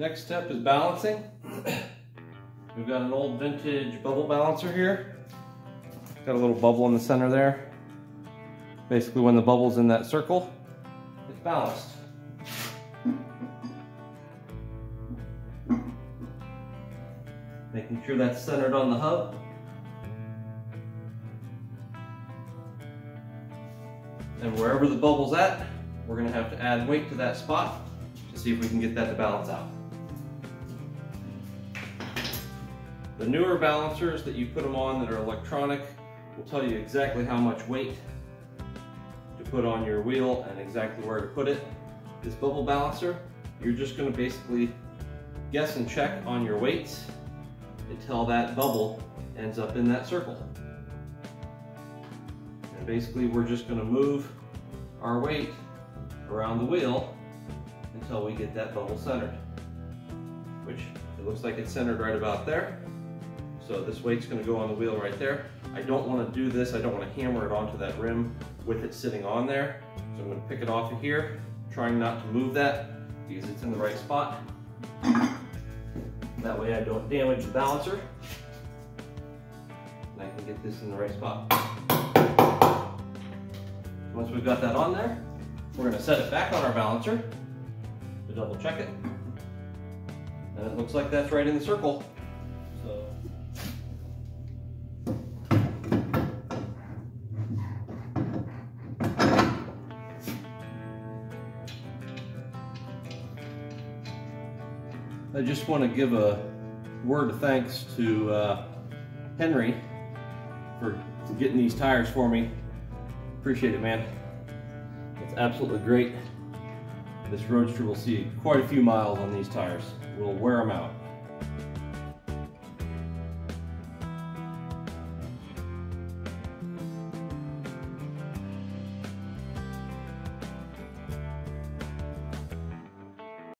Next step is balancing. We've got an old vintage bubble balancer here. Got a little bubble in the center there. Basically when the bubble's in that circle, it's balanced. Making sure that's centered on the hub. And wherever the bubble's at, we're gonna have to add weight to that spot to see if we can get that to balance out. The newer balancers that you put them on that are electronic will tell you exactly how much weight to put on your wheel and exactly where to put it. This bubble balancer, you're just gonna basically guess and check on your weights until that bubble ends up in that circle. And basically we're just gonna move our weight around the wheel until we get that bubble centered, which it looks like it's centered right about there. So this weight's gonna go on the wheel right there. I don't wanna do this, I don't wanna hammer it onto that rim with it sitting on there. So I'm gonna pick it off of here, trying not to move that because it's in the right spot. That way I don't damage the balancer. And I can get this in the right spot. Once we've got that on there, we're gonna set it back on our balancer to double check it. And it looks like that's right in the circle. I just want to give a word of thanks to uh, Henry for getting these tires for me. Appreciate it, man. It's absolutely great. This Roadster will see quite a few miles on these tires. We'll wear them out.